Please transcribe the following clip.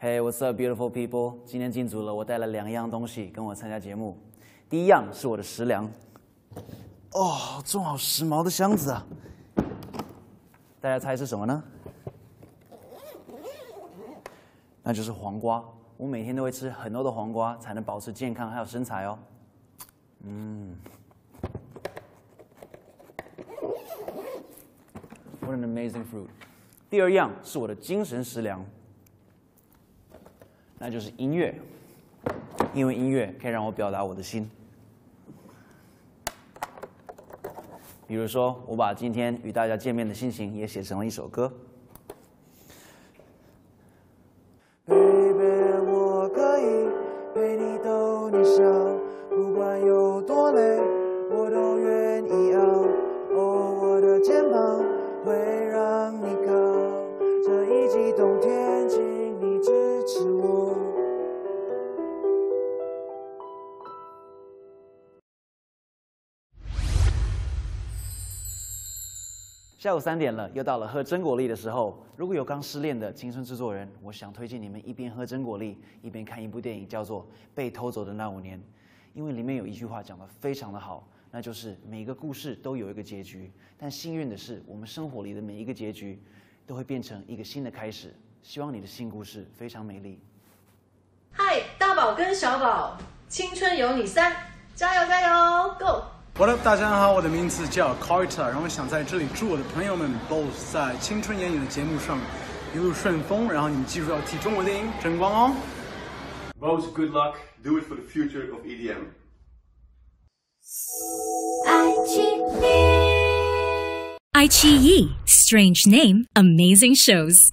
Hey, what's up, beautiful people？今天进组了，我带了两样东西跟我参加节目。第一样是我的食粮，哦，重好时髦的箱子啊！大家猜是什么呢？那就是黄瓜。我每天都会吃很多的黄瓜，才能保持健康还有身材哦。嗯，What an amazing fruit！第二样是我的精神食粮。那就是音乐，因为音乐可以让我表达我的心。比如说，我把今天与大家见面的心情也写成了一首歌。Baby，下午三点了，又到了喝真果粒的时候。如果有刚失恋的青春制作人，我想推荐你们一边喝真果粒，一边看一部电影，叫做《被偷走的那五年》。因为里面有一句话讲得非常的好，那就是每个故事都有一个结局，但幸运的是，我们生活里的每一个结局都会变成一个新的开始。希望你的新故事非常美丽。嗨，大宝跟小宝，青春有你三，加油加油 What up，大家好，我的名字叫 Carter，然后我想在这里祝我的朋友们 both 在《青春眼影》的节目上一路顺风，然后你们记住要替中国电影争光哦。Both good luck. Do it for the future of E EDM. 爱奇艺。iQIYI, strange name, amazing shows.